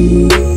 you.